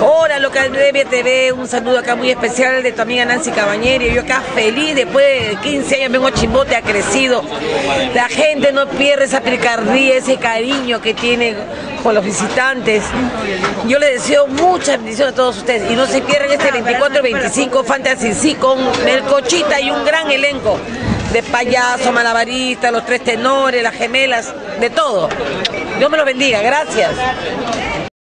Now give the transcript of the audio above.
Hola, local de TV, un saludo acá muy especial de tu amiga Nancy Cabañeri. Yo acá feliz, después de 15 años vengo Chimbote, ha crecido. La gente no pierde esa picardía, ese cariño que tiene con los visitantes. Yo les deseo mucha bendición a todos ustedes y no se pierdan este 24-25 Fantasy sí con Melcochita y un gran elenco de payaso, malabarista, los tres tenores, las gemelas, de todo. Dios me los bendiga, gracias.